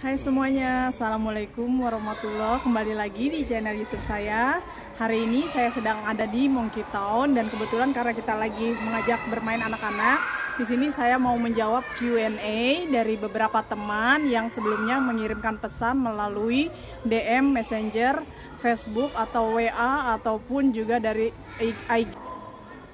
Hai semuanya, Assalamualaikum warahmatullahi Kembali lagi di channel youtube saya Hari ini saya sedang ada di Monkey Town Dan kebetulan karena kita lagi mengajak bermain anak-anak di sini saya mau menjawab Q&A dari beberapa teman yang sebelumnya mengirimkan pesan melalui DM, Messenger, Facebook atau WA ataupun juga dari IG.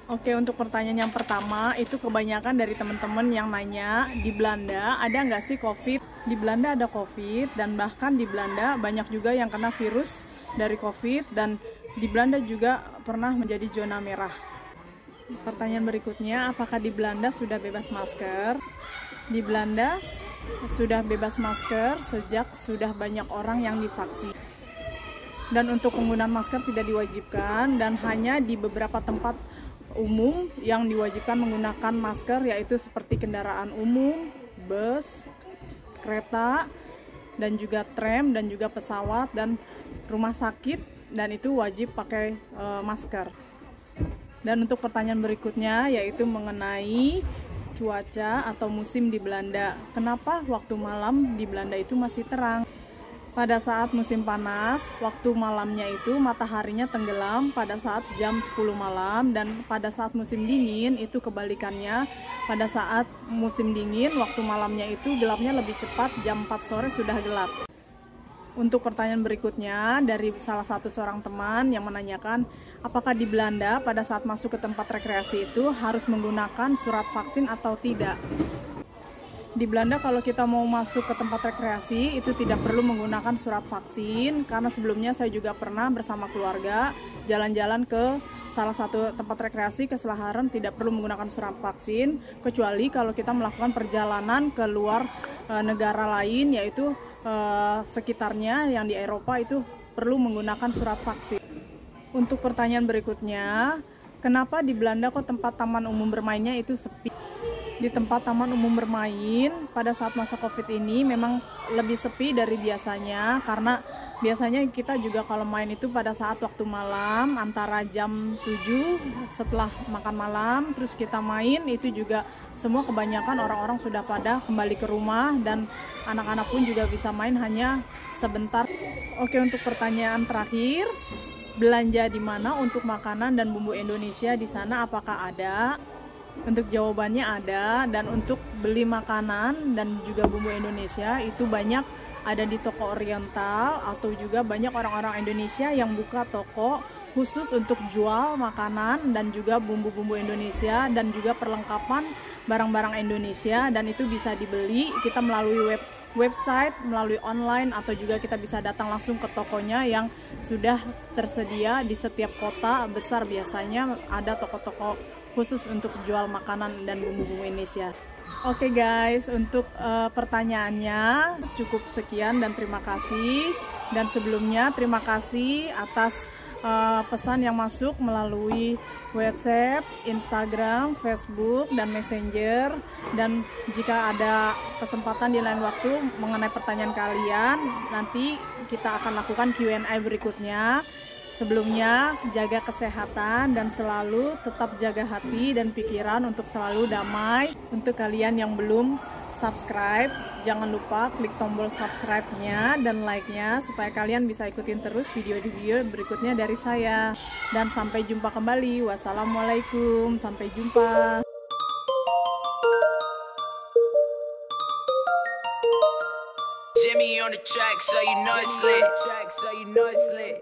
Oke untuk pertanyaan yang pertama itu kebanyakan dari teman-teman yang nanya di Belanda ada nggak sih COVID? Di Belanda ada COVID dan bahkan di Belanda banyak juga yang kena virus dari COVID dan di Belanda juga pernah menjadi zona merah. Pertanyaan berikutnya, apakah di Belanda sudah bebas masker? Di Belanda sudah bebas masker sejak sudah banyak orang yang divaksin. Dan untuk penggunaan masker tidak diwajibkan dan hanya di beberapa tempat umum yang diwajibkan menggunakan masker yaitu seperti kendaraan umum, bus, kereta, dan juga tram dan juga pesawat dan rumah sakit dan itu wajib pakai e, masker. Dan untuk pertanyaan berikutnya yaitu mengenai cuaca atau musim di Belanda. Kenapa waktu malam di Belanda itu masih terang? Pada saat musim panas, waktu malamnya itu mataharinya tenggelam pada saat jam 10 malam dan pada saat musim dingin itu kebalikannya. Pada saat musim dingin, waktu malamnya itu gelapnya lebih cepat, jam 4 sore sudah gelap. Untuk pertanyaan berikutnya dari salah satu seorang teman yang menanyakan apakah di Belanda pada saat masuk ke tempat rekreasi itu harus menggunakan surat vaksin atau tidak di Belanda kalau kita mau masuk ke tempat rekreasi itu tidak perlu menggunakan surat vaksin karena sebelumnya saya juga pernah bersama keluarga jalan-jalan ke salah satu tempat rekreasi ke Selaharan tidak perlu menggunakan surat vaksin kecuali kalau kita melakukan perjalanan ke luar e, negara lain yaitu e, sekitarnya yang di Eropa itu perlu menggunakan surat vaksin. Untuk pertanyaan berikutnya, kenapa di Belanda kok tempat taman umum bermainnya itu sepi? Di tempat taman umum bermain pada saat masa covid ini memang lebih sepi dari biasanya. Karena biasanya kita juga kalau main itu pada saat waktu malam antara jam 7 setelah makan malam terus kita main itu juga semua kebanyakan orang-orang sudah pada kembali ke rumah dan anak-anak pun juga bisa main hanya sebentar. Oke untuk pertanyaan terakhir belanja di mana untuk makanan dan bumbu Indonesia di sana apakah ada untuk jawabannya ada dan untuk beli makanan dan juga bumbu Indonesia itu banyak. Ada di toko oriental atau juga banyak orang-orang Indonesia yang buka toko khusus untuk jual makanan dan juga bumbu-bumbu Indonesia dan juga perlengkapan barang-barang Indonesia. Dan itu bisa dibeli kita melalui web website melalui online atau juga kita bisa datang langsung ke tokonya yang sudah tersedia di setiap kota besar. Biasanya ada toko-toko khusus untuk jual makanan dan bumbu-bumbu Indonesia. Oke okay guys, untuk uh, pertanyaannya cukup sekian dan terima kasih. Dan sebelumnya terima kasih atas uh, pesan yang masuk melalui WhatsApp, Instagram, Facebook, dan Messenger. Dan jika ada kesempatan di lain waktu mengenai pertanyaan kalian, nanti kita akan lakukan Q&A berikutnya. Sebelumnya, jaga kesehatan dan selalu tetap jaga hati dan pikiran untuk selalu damai. Untuk kalian yang belum subscribe, jangan lupa klik tombol subscribe-nya dan like-nya supaya kalian bisa ikutin terus video-video berikutnya dari saya. Dan sampai jumpa kembali. Wassalamualaikum. Sampai jumpa. Jimmy on the track, so you know it's lit.